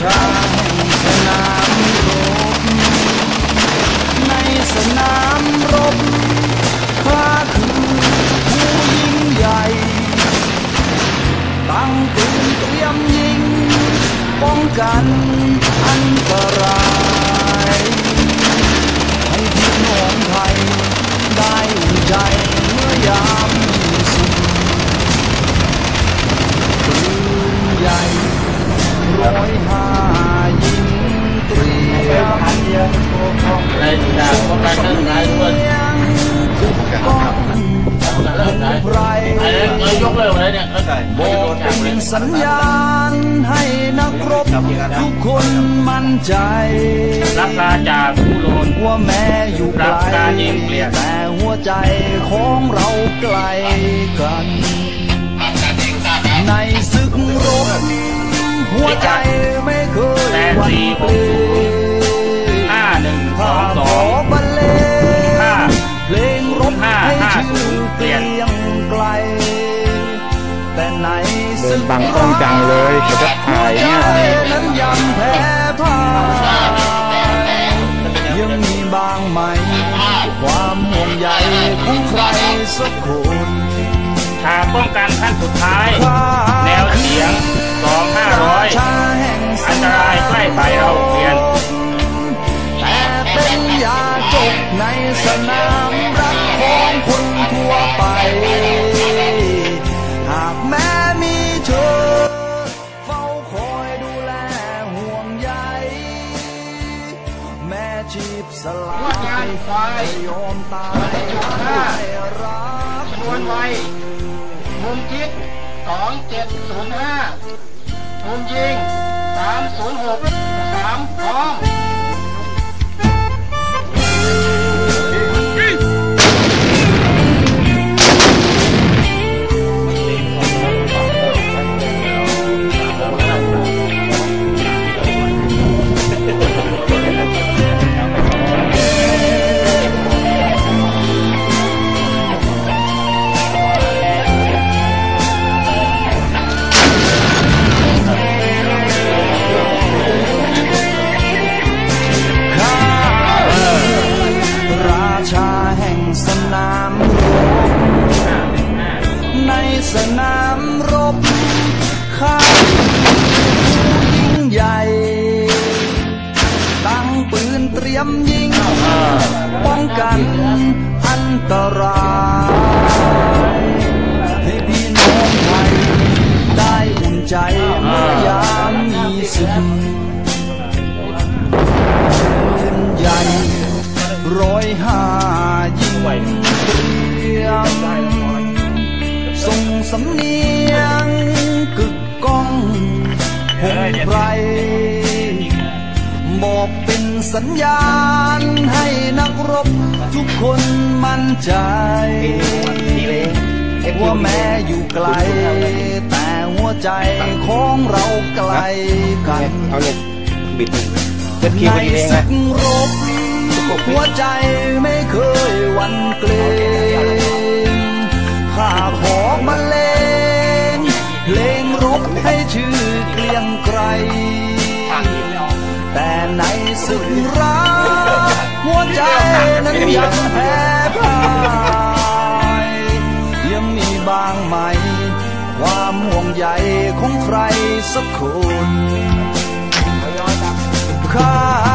ช้าสนามรบ ในสนามรบพระคือผู้ยิ่งใหญ่ ตั้งตึงเตรียมยิง ป้องกันอันตรายให้พี่น้องไทยได้อุ่นใจเมื่อยามสุดปืนใหญ่ร้อยห้า จากป้องกันเรื่องไหนด้วยก้องเรื่องไหนไพรไอ้นี่ยเคยยกเลิกเลยเนี่ยเขาใส่บอกเป็นสัญญาณให้นักรบทุกคนมั่นใจ รับตาจากผู้โลนว่าแม้อยู่ไกลแต่หัวใจของเราไกลกัน ในศึกร บังกล้องจังเลยเขาจะถ่ายเนี่ยหัวใจนั้นยังแพ้พ่ายยังมีบางไหม ความห่วงใยของใครสักคนฉากป้องกันขั้นสุดท้าย ชีพสลายไฟยอมตายไม่รักนวนไวมุมคิดสองเจ็ดศูนย์ห้ามุมยิงสามศูนย์หกสามพร้อม สนามรบข้ายิ่งใหญ่ ตั้งปืนเตรียมยิง ป้องกันอันตรายให้พี่น้องไทยได้อุ่นใจเมื่อยามมีศึกปืนใหญ่ร้อยห้ายิงเตรียม ส่งสำเนียงกึกก้องหงไพรบอกเป็นสัญญาณให้นักรบทุกคนมั่นใจว่าแม้อยู่ไกล แต่หัวใจของเราไกลกันเอาเลยบิดเซ็ตคีย์ในพอดีเองศึนะกรบหัวใจไม่เคยหวันเกรง ข้าขอบรรเลงเลงรบให้ชื่อเกลียงไกรแต่ในศึกรักหัวใจนั้นยังแพ้พ่ายยังมีบางไหม ความห่วงใยของใครสักคนข้า